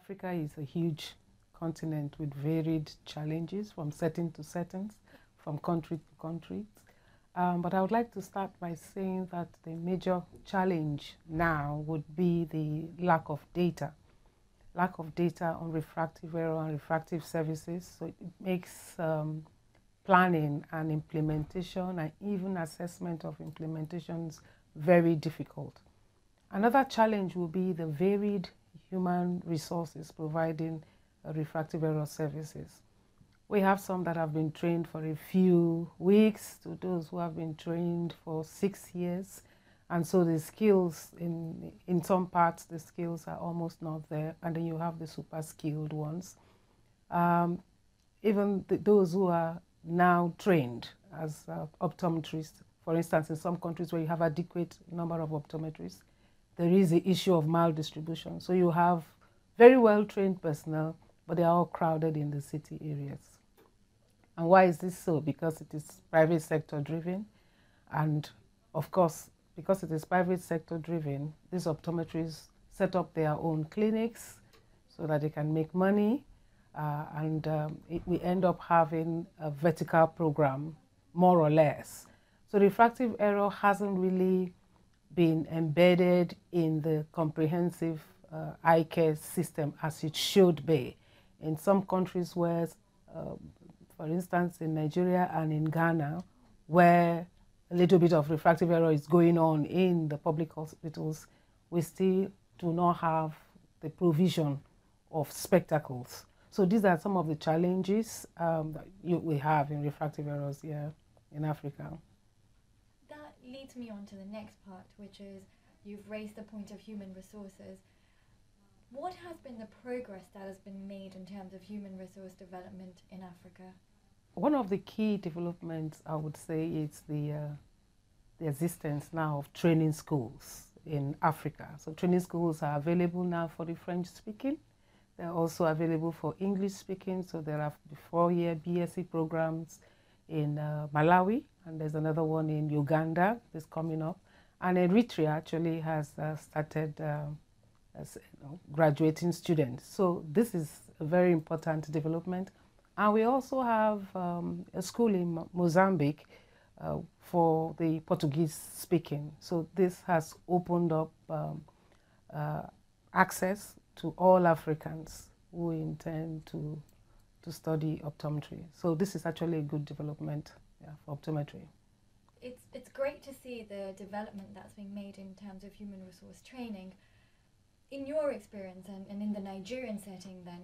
Africa is a huge continent with varied challenges from setting to settings, from country to country. Um, but I would like to start by saying that the major challenge now would be the lack of data. Lack of data on refractive error and refractive services. So it makes um, planning and implementation and even assessment of implementations very difficult. Another challenge will be the varied human resources providing uh, refractive error services. We have some that have been trained for a few weeks to those who have been trained for six years. And so the skills, in, in some parts, the skills are almost not there. And then you have the super skilled ones. Um, even the, those who are now trained as uh, optometrists, for instance, in some countries where you have adequate number of optometrists, there is the issue of maldistribution. So you have very well trained personnel, but they are all crowded in the city areas. And why is this so? Because it is private sector driven. And of course, because it is private sector driven, these optometrists set up their own clinics so that they can make money. Uh, and um, it, we end up having a vertical program, more or less. So refractive error hasn't really been embedded in the comprehensive uh, eye care system as it should be. In some countries where, uh, for instance, in Nigeria and in Ghana, where a little bit of refractive error is going on in the public hospitals, we still do not have the provision of spectacles. So these are some of the challenges um, that you, we have in refractive errors here in Africa leads me on to the next part, which is you've raised the point of human resources. What has been the progress that has been made in terms of human resource development in Africa? One of the key developments, I would say, is the, uh, the existence now of training schools in Africa. So training schools are available now for the French speaking. They're also available for English speaking. So there are four-year BSc programs in uh, Malawi, and there's another one in Uganda that's coming up. And Eritrea actually has uh, started uh, as, you know, graduating students. So this is a very important development. And we also have um, a school in Mozambique uh, for the Portuguese speaking. So this has opened up um, uh, access to all Africans who intend to to study optometry. So this is actually a good development yeah, for optometry. It's, it's great to see the development that's being made in terms of human resource training. In your experience and, and in the Nigerian setting then,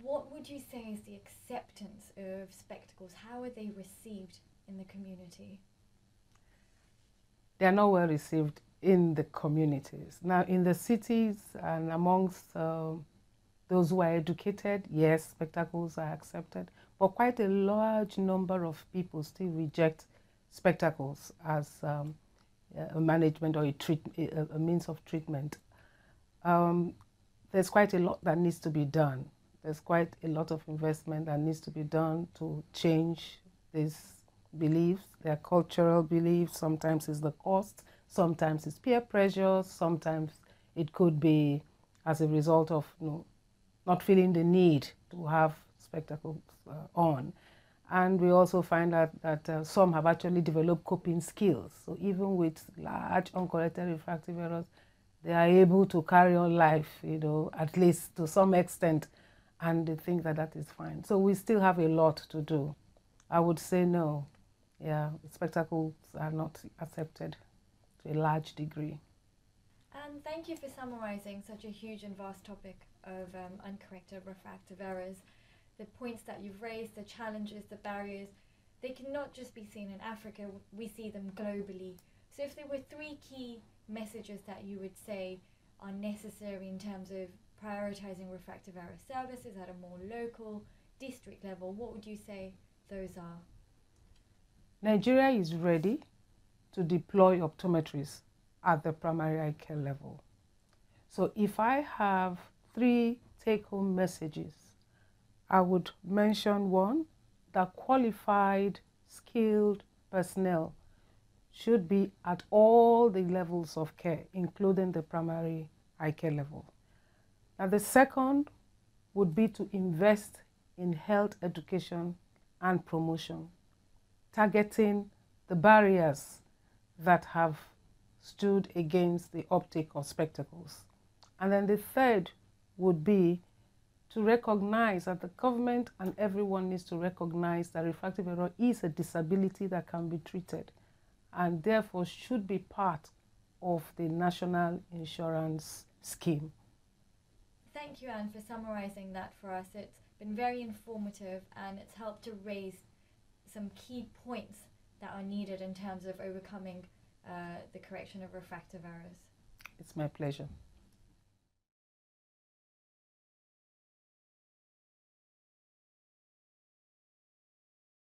what would you say is the acceptance of spectacles? How are they received in the community? They are not well received in the communities. Now, in the cities and amongst uh, those who are educated, yes, spectacles are accepted, but quite a large number of people still reject spectacles as um, a management or a, treat, a, a means of treatment. Um, there's quite a lot that needs to be done. There's quite a lot of investment that needs to be done to change these beliefs, their cultural beliefs. Sometimes it's the cost, sometimes it's peer pressure, sometimes it could be as a result of you know, not feeling the need to have spectacles uh, on. And we also find out that uh, some have actually developed coping skills. So even with large uncorrected refractive errors, they are able to carry on life, you know, at least to some extent, and they think that that is fine. So we still have a lot to do. I would say no. Yeah, spectacles are not accepted to a large degree. And thank you for summarizing such a huge and vast topic of um, uncorrected refractive errors. The points that you've raised, the challenges, the barriers, they cannot just be seen in Africa, we see them globally. So, if there were three key messages that you would say are necessary in terms of prioritizing refractive error services at a more local, district level, what would you say those are? Nigeria is ready to deploy optometrists at the primary eye care level. So if I have three take-home messages, I would mention one, that qualified, skilled personnel should be at all the levels of care, including the primary eye care level. Now, the second would be to invest in health education and promotion, targeting the barriers that have stood against the optic of spectacles. And then the third would be to recognize that the government and everyone needs to recognize that refractive error is a disability that can be treated and therefore should be part of the national insurance scheme. Thank you, Anne, for summarizing that for us. It's been very informative and it's helped to raise some key points that are needed in terms of overcoming uh, the correction of refractive errors. It's my pleasure.